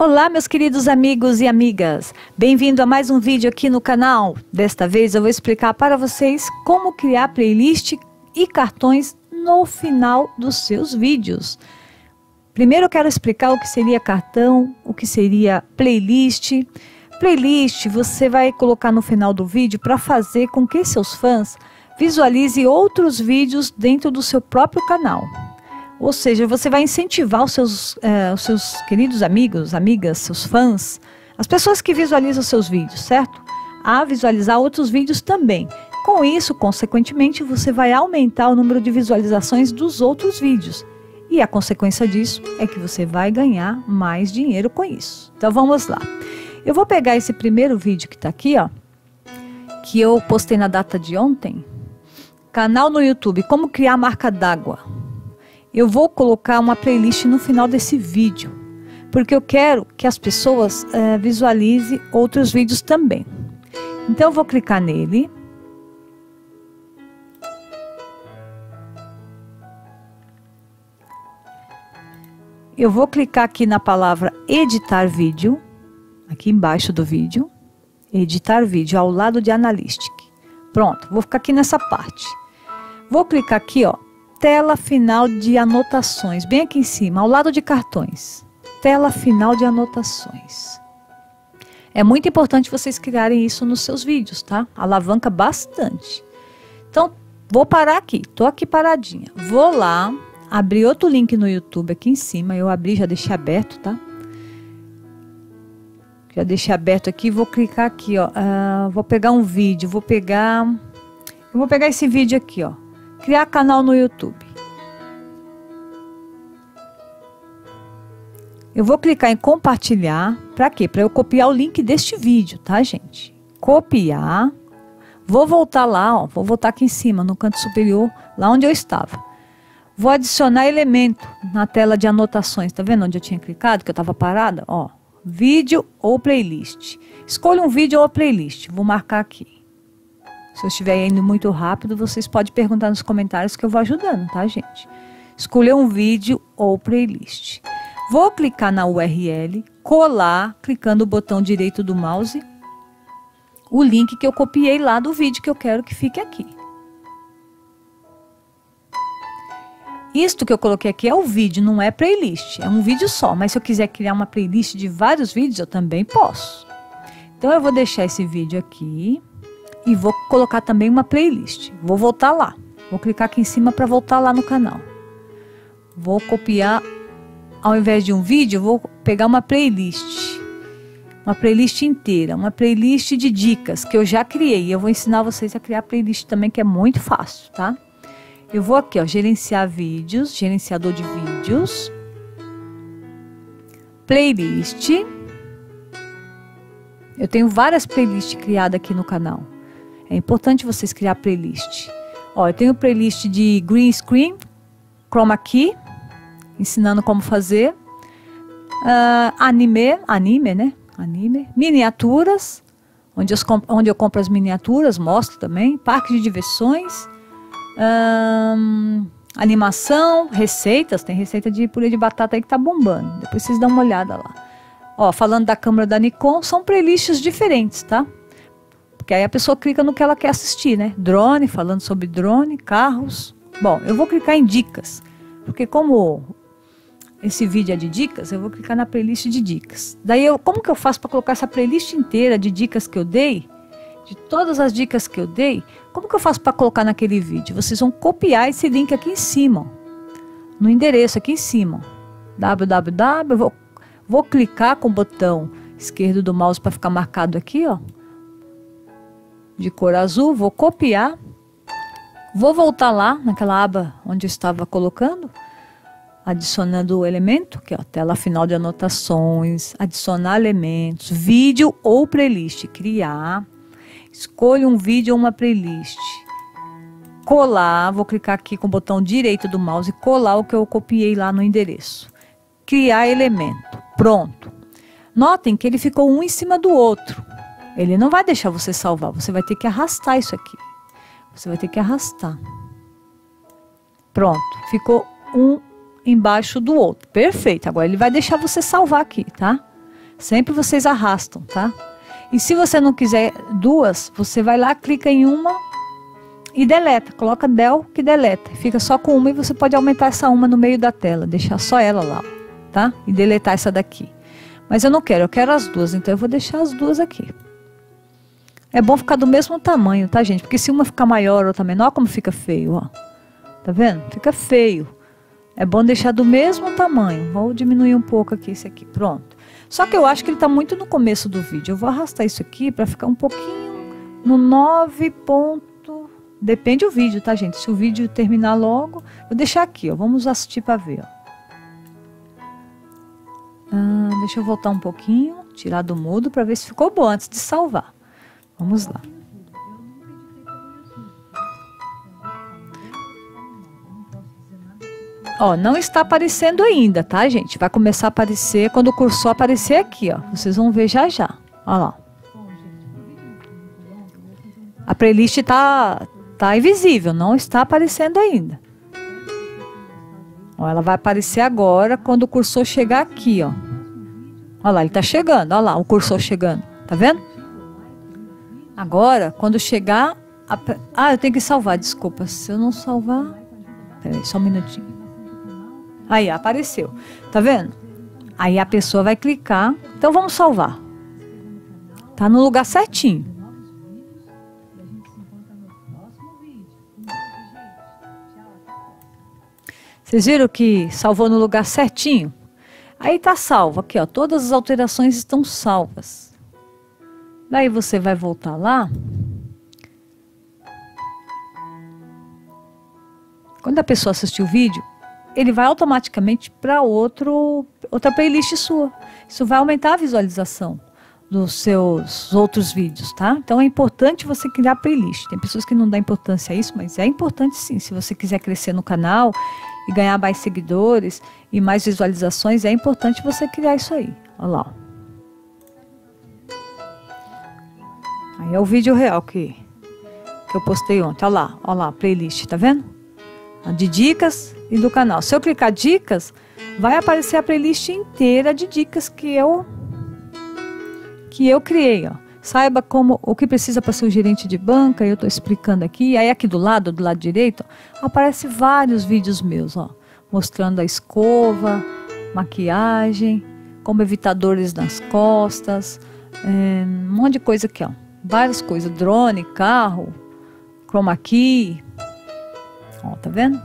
Olá, meus queridos amigos e amigas. Bem-vindo a mais um vídeo aqui no canal. Desta vez eu vou explicar para vocês como criar playlist e cartões no final dos seus vídeos. Primeiro eu quero explicar o que seria cartão, o que seria playlist. Playlist você vai colocar no final do vídeo para fazer com que seus fãs visualizem outros vídeos dentro do seu próprio canal. Ou seja, você vai incentivar os seus, é, os seus queridos amigos, amigas, seus fãs, as pessoas que visualizam seus vídeos, certo? A visualizar outros vídeos também. Com isso, consequentemente, você vai aumentar o número de visualizações dos outros vídeos. E a consequência disso é que você vai ganhar mais dinheiro com isso. Então vamos lá. Eu vou pegar esse primeiro vídeo que está aqui, ó, que eu postei na data de ontem. Canal no YouTube, como criar marca d'água. Eu vou colocar uma playlist no final desse vídeo, porque eu quero que as pessoas é, visualizem outros vídeos também. Então eu vou clicar nele. Eu vou clicar aqui na palavra editar vídeo, aqui embaixo do vídeo, editar vídeo ao lado de Analytic. Pronto, vou ficar aqui nessa parte. Vou clicar aqui, ó, tela final de anotações, bem aqui em cima, ao lado de cartões. Tela final de anotações. É muito importante vocês criarem isso nos seus vídeos, tá? Alavanca bastante. Então, vou parar aqui. Tô aqui paradinha. Vou lá, abrir outro link no YouTube aqui em cima. Eu abri, já deixei aberto, tá? Já deixei aberto aqui. Vou clicar aqui, ó. Uh, vou pegar um vídeo. Vou pegar... Eu vou pegar esse vídeo aqui, ó criar canal no YouTube. Eu vou clicar em compartilhar, para quê? Para eu copiar o link deste vídeo, tá, gente? Copiar. Vou voltar lá, ó, vou voltar aqui em cima, no canto superior, lá onde eu estava. Vou adicionar elemento na tela de anotações, tá vendo onde eu tinha clicado, que eu estava parada? Ó, vídeo ou playlist. Escolha um vídeo ou playlist, vou marcar aqui. Se eu estiver indo muito rápido, vocês podem perguntar nos comentários que eu vou ajudando, tá, gente? Escolher um vídeo ou playlist. Vou clicar na URL, colar, clicando o botão direito do mouse, o link que eu copiei lá do vídeo que eu quero que fique aqui. Isto que eu coloquei aqui é o vídeo, não é playlist. É um vídeo só, mas se eu quiser criar uma playlist de vários vídeos, eu também posso. Então eu vou deixar esse vídeo aqui e vou colocar também uma playlist. Vou voltar lá. Vou clicar aqui em cima para voltar lá no canal. Vou copiar, ao invés de um vídeo, vou pegar uma playlist. Uma playlist inteira, uma playlist de dicas que eu já criei. Eu vou ensinar vocês a criar playlist também, que é muito fácil, tá? Eu vou aqui, ó, gerenciar vídeos, gerenciador de vídeos, playlist. Eu tenho várias playlists criadas aqui no canal. É importante vocês criar playlist. Ó, eu tenho playlist de green screen, chroma key, ensinando como fazer. Uh, anime, anime, né? Anime. Miniaturas, onde, eu, onde eu compro as miniaturas, mostro também. Parque de diversões. Um, animação, receitas. Tem receita de purê de batata aí que tá bombando. Depois vocês dão uma olhada lá. Ó, falando da câmera da Nikon, são playlists diferentes, tá? Porque aí a pessoa clica no que ela quer assistir, né? Drone, falando sobre drone, carros. Bom, eu vou clicar em dicas. Porque como esse vídeo é de dicas, eu vou clicar na playlist de dicas. Daí eu, como que eu faço para colocar essa playlist inteira de dicas que eu dei? De todas as dicas que eu dei, como que eu faço para colocar naquele vídeo? Vocês vão copiar esse link aqui em cima, no endereço aqui em cima. www, vou, vou clicar com o botão esquerdo do mouse para ficar marcado aqui, ó de cor azul, vou copiar, vou voltar lá naquela aba onde eu estava colocando, adicionando o elemento, que é a tela final de anotações, adicionar elementos, vídeo ou playlist, criar, escolha um vídeo ou uma playlist, colar, vou clicar aqui com o botão direito do mouse colar o que eu copiei lá no endereço, criar elemento, pronto. Notem que ele ficou um em cima do outro. Ele não vai deixar você salvar, você vai ter que arrastar isso aqui. Você vai ter que arrastar. Pronto, ficou um embaixo do outro. Perfeito. Agora ele vai deixar você salvar aqui, tá? Sempre vocês arrastam, tá? E se você não quiser duas, você vai lá, clica em uma e deleta. Coloca del que deleta. Fica só com uma e você pode aumentar essa uma no meio da tela, deixar só ela lá, tá? E deletar essa daqui. Mas eu não quero, eu quero as duas, então eu vou deixar as duas aqui. É bom ficar do mesmo tamanho, tá, gente? Porque se uma ficar maior ou outra menor, como fica feio, ó. Tá vendo? Fica feio. É bom deixar do mesmo tamanho. Vou diminuir um pouco aqui esse aqui. Pronto. Só que eu acho que ele está muito no começo do vídeo. Eu vou arrastar isso aqui para ficar um pouquinho no 9 ponto... Depende do vídeo, tá, gente? Se o vídeo terminar logo... Vou deixar aqui, ó. Vamos assistir para ver, ó. Ah, deixa eu voltar um pouquinho, tirar do mudo para ver se ficou bom antes de salvar. Vamos lá. Ó, não está aparecendo ainda, tá, gente? Vai começar a aparecer quando o cursor aparecer aqui, ó. Vocês vão ver já já. Ó lá. A playlist tá, tá invisível, não está aparecendo ainda. Ó, ela vai aparecer agora quando o cursor chegar aqui, ó. Olha lá, ele tá chegando, olha lá, o cursor chegando. Tá vendo? Agora, quando chegar... A... Ah, eu tenho que salvar, desculpa. Se eu não salvar... Peraí, só um minutinho. Aí, apareceu. Tá vendo? Aí a pessoa vai clicar. Então, vamos salvar. Tá no lugar certinho. Vocês viram que salvou no lugar certinho? Aí tá salvo aqui, ó. Todas as alterações estão salvas. Daí você vai voltar lá. Quando a pessoa assistir o vídeo, ele vai automaticamente para outro outra playlist sua. Isso vai aumentar a visualização dos seus outros vídeos, tá? Então é importante você criar playlist. Tem pessoas que não dão importância a isso, mas é importante sim. Se você quiser crescer no canal e ganhar mais seguidores e mais visualizações, é importante você criar isso aí. Olha lá. Aí é o vídeo real que, que eu postei ontem. Olha lá, olha lá, playlist, tá vendo? De dicas e do canal. Se eu clicar dicas, vai aparecer a playlist inteira de dicas que eu que eu criei, ó. Saiba como o que precisa para ser o gerente de banca, eu estou explicando aqui. Aí aqui do lado, do lado direito, aparece vários vídeos meus, ó, mostrando a escova, maquiagem, como evitar dores nas costas, é, um monte de coisa aqui, ó. Várias coisas, drone, carro, chroma key, ó, tá vendo?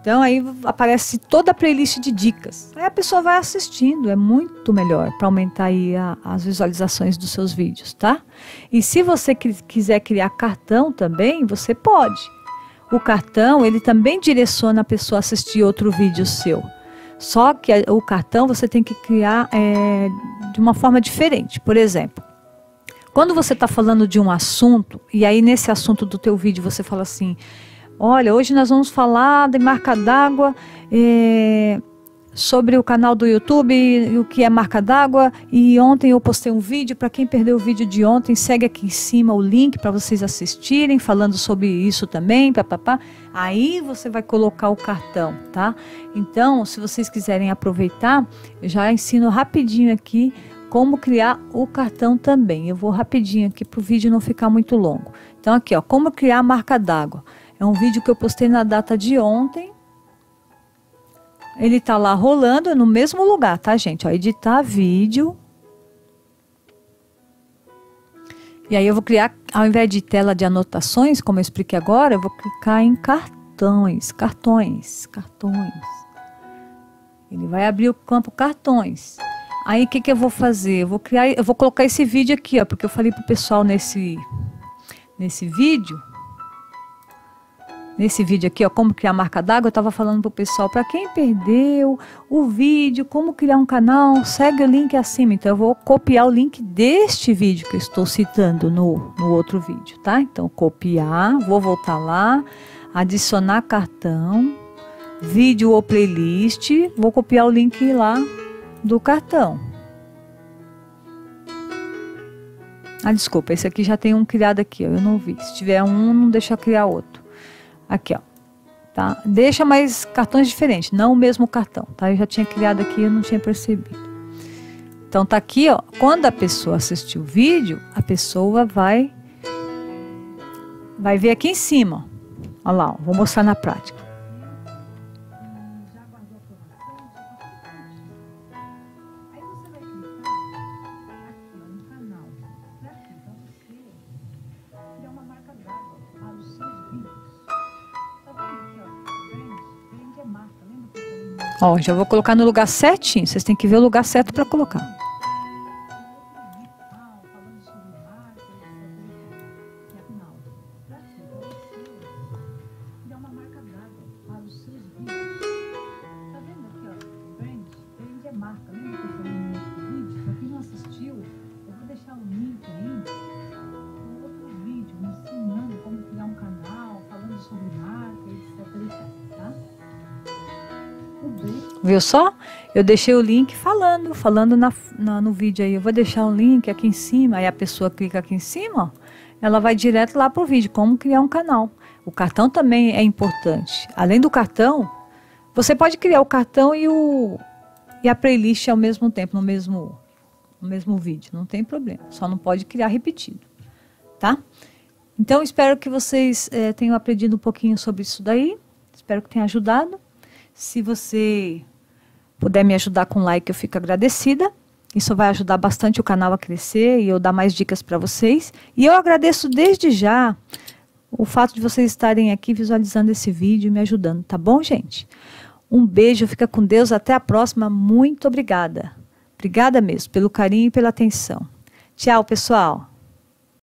Então aí aparece toda a playlist de dicas. Aí a pessoa vai assistindo, é muito melhor para aumentar aí a, as visualizações dos seus vídeos, tá? E se você quiser criar cartão também, você pode. O cartão, ele também direciona a pessoa a assistir outro vídeo seu. Só que o cartão você tem que criar é, de uma forma diferente. Por exemplo, quando você está falando de um assunto, e aí nesse assunto do teu vídeo você fala assim, Olha, hoje nós vamos falar de marca d'água, é, sobre o canal do YouTube, o que é marca d'água. E ontem eu postei um vídeo, para quem perdeu o vídeo de ontem, segue aqui em cima o link para vocês assistirem, falando sobre isso também, papapá. Aí você vai colocar o cartão, tá? Então, se vocês quiserem aproveitar, já ensino rapidinho aqui como criar o cartão também. Eu vou rapidinho aqui para o vídeo não ficar muito longo. Então, aqui, ó, como criar a marca d'água. É um vídeo que eu postei na data de ontem. Ele tá lá rolando no mesmo lugar, tá, gente? Ó, editar vídeo. E aí eu vou criar, ao invés de tela de anotações, como eu expliquei agora, eu vou clicar em cartões, cartões, cartões. Ele vai abrir o campo cartões. Aí o que, que eu vou fazer? Eu vou criar, eu vou colocar esse vídeo aqui, ó, porque eu falei pro pessoal nesse nesse vídeo Nesse vídeo aqui, ó, como criar marca d'água, eu estava falando para o pessoal, para quem perdeu o vídeo, como criar um canal, segue o link acima. Então, eu vou copiar o link deste vídeo que eu estou citando no, no outro vídeo, tá? Então, copiar, vou voltar lá, adicionar cartão, vídeo ou playlist, vou copiar o link lá do cartão. Ah, desculpa, esse aqui já tem um criado aqui, ó, eu não vi. Se tiver um, não deixa criar outro. Aqui, ó. Tá? Deixa mais cartões diferentes, não o mesmo cartão, tá? Eu já tinha criado aqui, eu não tinha percebido. Então tá aqui, ó. Quando a pessoa assistir o vídeo, a pessoa vai vai ver aqui em cima. Ó. Lá, ó. vou mostrar na prática. Ó, já vou colocar no lugar certinho. Vocês têm que ver o lugar certo para colocar. Viu só? Eu deixei o link falando, falando na, na, no vídeo aí. Eu vou deixar um link aqui em cima, aí a pessoa clica aqui em cima, ó, ela vai direto lá pro vídeo, como criar um canal. O cartão também é importante. Além do cartão, você pode criar o cartão e, o, e a playlist ao mesmo tempo, no mesmo, no mesmo vídeo. Não tem problema. Só não pode criar repetido. Tá? Então, espero que vocês é, tenham aprendido um pouquinho sobre isso daí. Espero que tenha ajudado. Se você puder me ajudar com like, eu fico agradecida. Isso vai ajudar bastante o canal a crescer e eu dar mais dicas para vocês. E eu agradeço desde já o fato de vocês estarem aqui visualizando esse vídeo e me ajudando, tá bom, gente? Um beijo, fica com Deus, até a próxima. Muito obrigada. Obrigada mesmo pelo carinho e pela atenção. Tchau, pessoal.